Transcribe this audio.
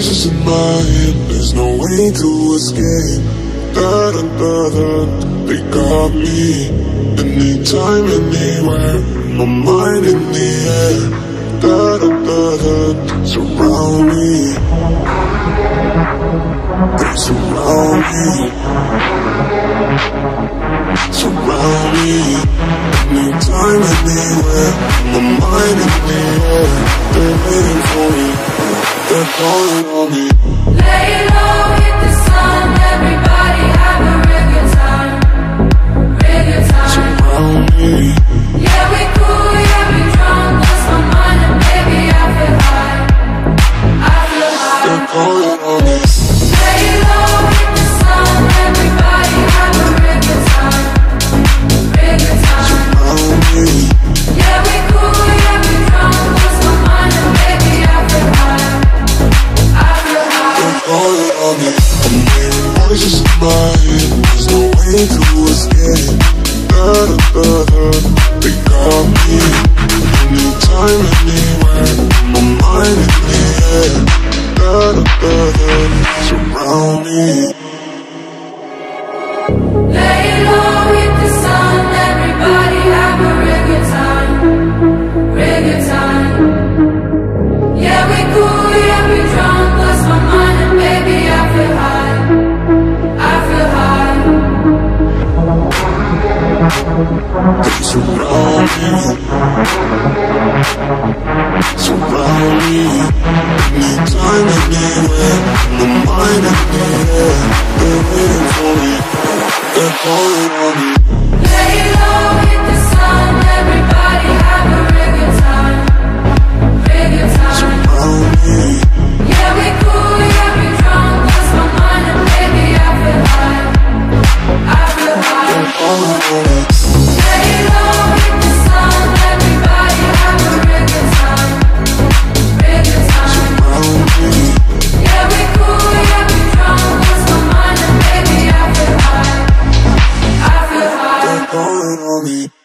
voices in my head, there's no way to escape. Da da da da, they got me. Anytime, anywhere, my mind in the air. Da da da da, surround me. They surround me. Surround me. Anytime, anywhere, Calling on me. Lay low, in my head. There's no way to escape. Da da da. They got me. Anytime, anywhere. My mind in the air. Da da da da. Surround me. Surround me. Surround me. Mind. They're waiting for me. They're calling on me. all on me.